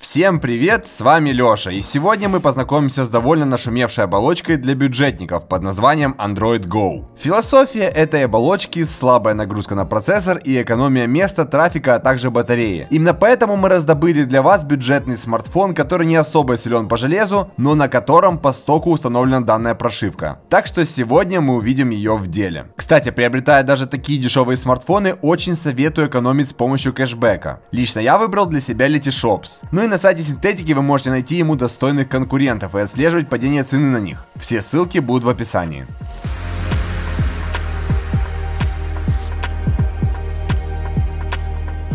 Всем привет, с вами Лёша, и сегодня мы познакомимся с довольно нашумевшей оболочкой для бюджетников под названием Android Go. Философия этой оболочки – слабая нагрузка на процессор и экономия места, трафика, а также батареи. Именно поэтому мы раздобыли для вас бюджетный смартфон, который не особо силен по железу, но на котором по стоку установлена данная прошивка. Так что сегодня мы увидим ее в деле. Кстати, приобретая даже такие дешевые смартфоны, очень советую экономить с помощью кэшбэка. Лично я выбрал для себя Letyshops. Ну и на сайте синтетики вы можете найти ему достойных конкурентов и отслеживать падение цены на них. Все ссылки будут в описании.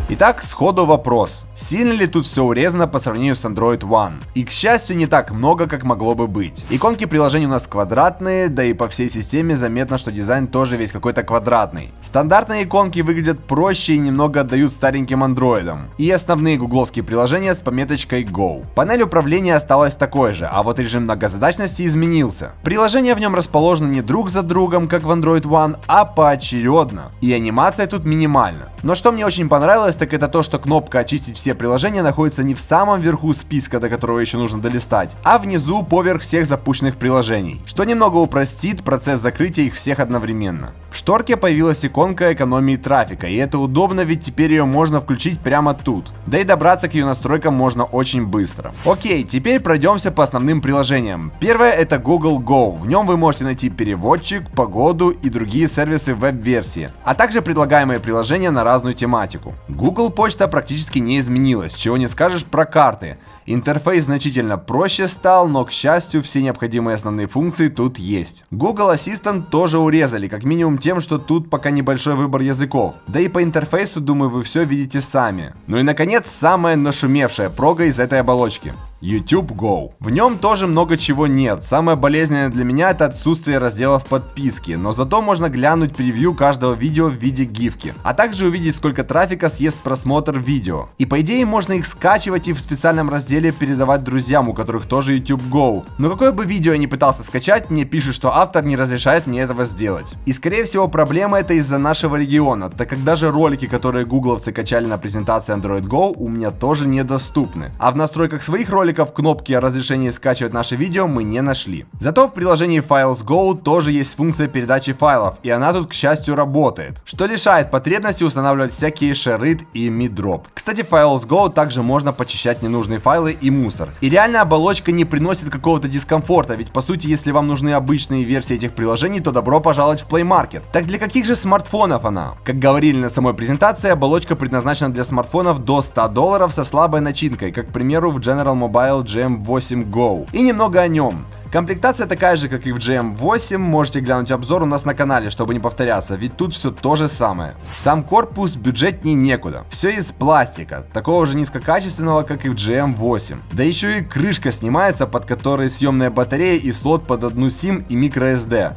Итак, сходу вопрос. Сильно ли тут все урезано по сравнению с Android One? И, к счастью, не так много, как могло бы быть. Иконки приложений у нас квадратные, да и по всей системе заметно, что дизайн тоже весь какой-то квадратный. Стандартные иконки выглядят проще и немного отдают стареньким андроидам. И основные гугловские приложения с пометочкой Go. Панель управления осталась такой же, а вот режим многозадачности изменился. Приложения в нем расположены не друг за другом, как в Android One, а поочередно. И анимация тут минимальна. Но что мне очень понравилось, так это то, что кнопка «Очистить все приложения» находится не в самом верху списка, до которого еще нужно долистать, а внизу поверх всех запущенных приложений, что немного упростит процесс закрытия их всех одновременно. В шторке появилась иконка экономии трафика, и это удобно, ведь теперь ее можно включить прямо тут. Да и добраться к ее настройкам можно очень быстро. Окей, теперь пройдемся по основным приложениям. Первое это Google Go. В нем вы можете найти переводчик, погоду и другие сервисы веб-версии, а также предлагаемые приложения на разную тематику. Google почта практически не изменилась, чего не скажешь про карты. Интерфейс значительно проще стал, но, к счастью, все необходимые основные функции тут есть. Google Assistant тоже урезали, как минимум тем, что тут пока небольшой выбор языков. Да и по интерфейсу, думаю, вы все видите сами. Ну и, наконец, самая нашумевшая прога из этой оболочки. YouTube Go. В нем тоже много чего нет. Самое болезненное для меня это отсутствие разделов подписки, но зато можно глянуть превью каждого видео в виде гифки, а также увидеть сколько трафика съест просмотр видео. И по идее можно их скачивать и в специальном разделе передавать друзьям, у которых тоже YouTube Go. Но какое бы видео я не пытался скачать, мне пишет, что автор не разрешает мне этого сделать. И скорее всего проблема это из-за нашего региона, так как даже ролики, которые гугловцы качали на презентации Android Go, у меня тоже недоступны. А в настройках своих роликов кнопки о разрешении скачивать наши видео мы не нашли. Зато в приложении Files Go тоже есть функция передачи файлов, и она тут, к счастью, работает, что лишает потребности устанавливать всякие шерит и мидроп. Кстати, Files Go также можно почищать ненужные файлы и мусор. И реально оболочка не приносит какого-то дискомфорта, ведь по сути, если вам нужны обычные версии этих приложений, то добро пожаловать в Play Market. Так для каких же смартфонов она? Как говорили на самой презентации, оболочка предназначена для смартфонов до 100 долларов со слабой начинкой, как, к примеру, в General Mobile GM8 Go. И немного о нем. Комплектация такая же, как и в GM8, можете глянуть обзор у нас на канале, чтобы не повторяться, ведь тут все то же самое. Сам корпус бюджетнее некуда, все из пластика, такого же низкокачественного, как и в GM8. Да еще и крышка снимается, под которой съемная батарея и слот под одну SIM и microSD.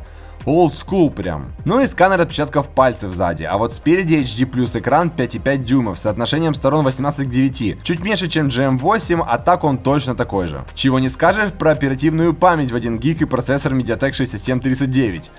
Old school прям. Ну и сканер отпечатков пальцев сзади, а вот спереди HD плюс экран 5,5 дюймов с соотношением сторон 18 к 9. Чуть меньше, чем GM8, а так он точно такой же. Чего не скажешь про оперативную память в 1 гиг и процессор MediaTek 6739.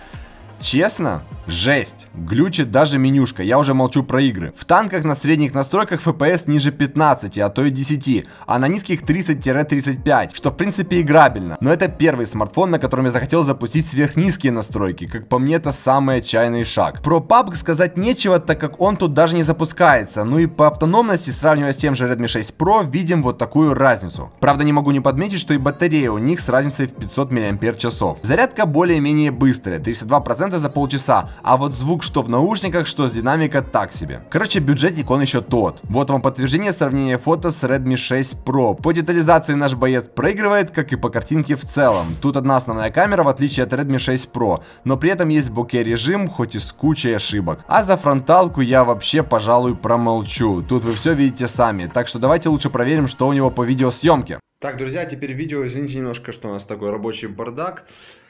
Честно? Жесть. Глючит даже менюшка, я уже молчу про игры. В танках на средних настройках FPS ниже 15, а то и 10, а на низких 30-35, что в принципе играбельно. Но это первый смартфон, на котором я захотел запустить сверхнизкие настройки, как по мне это самый отчаянный шаг. Про PUBG сказать нечего, так как он тут даже не запускается, ну и по автономности, сравнивая с тем же Redmi 6 Pro, видим вот такую разницу. Правда не могу не подметить, что и батарея у них с разницей в 500 мАч. Зарядка более-менее быстрая, 32% за полчаса, а вот звук что в наушниках, что с динамика так себе. Короче, бюджетник он еще тот. Вот вам подтверждение сравнения фото с Redmi 6 Pro. По детализации наш боец проигрывает, как и по картинке в целом. Тут одна основная камера, в отличие от Redmi 6 Pro, но при этом есть боке режим, хоть и с кучей ошибок. А за фронталку я вообще, пожалуй, промолчу. Тут вы все видите сами, так что давайте лучше проверим, что у него по видеосъемке. Так, друзья, теперь видео, извините немножко, что у нас такой рабочий бардак.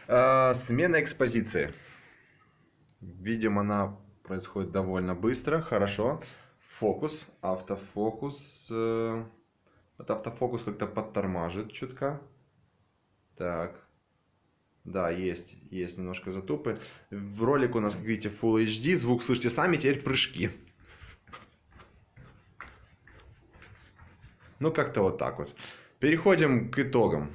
Э, смена экспозиции. Видим, она происходит довольно быстро. Хорошо. Фокус. Автофокус. Э, вот автофокус как-то подтормажит чутка. Так. Да, есть, есть немножко затупы. В ролике у нас, как видите, Full HD. Звук слышите сами, теперь прыжки. Ну, как-то вот так вот. Переходим к итогам.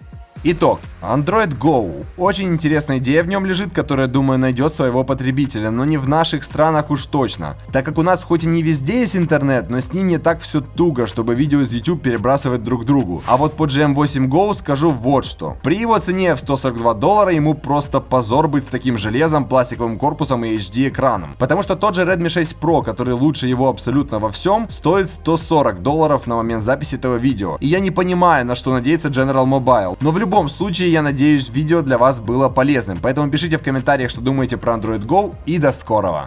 Итог. Android Go. Очень интересная идея в нем лежит, которая, думаю, найдет своего потребителя, но не в наших странах уж точно. Так как у нас хоть и не везде есть интернет, но с ним не так все туго, чтобы видео из YouTube перебрасывать друг другу. А вот по GM8 Go скажу вот что. При его цене в 142 доллара ему просто позор быть с таким железом, пластиковым корпусом и HD экраном. Потому что тот же Redmi 6 Pro, который лучше его абсолютно во всем, стоит 140 долларов на момент записи этого видео. И я не понимаю, на что надеется General Mobile. Но в любом любом случае, я надеюсь, видео для вас было полезным. Поэтому пишите в комментариях, что думаете про Android Go и до скорого.